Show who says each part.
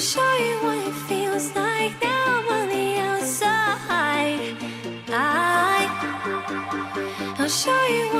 Speaker 1: I'll show you what it feels like now on the outside. I'll show you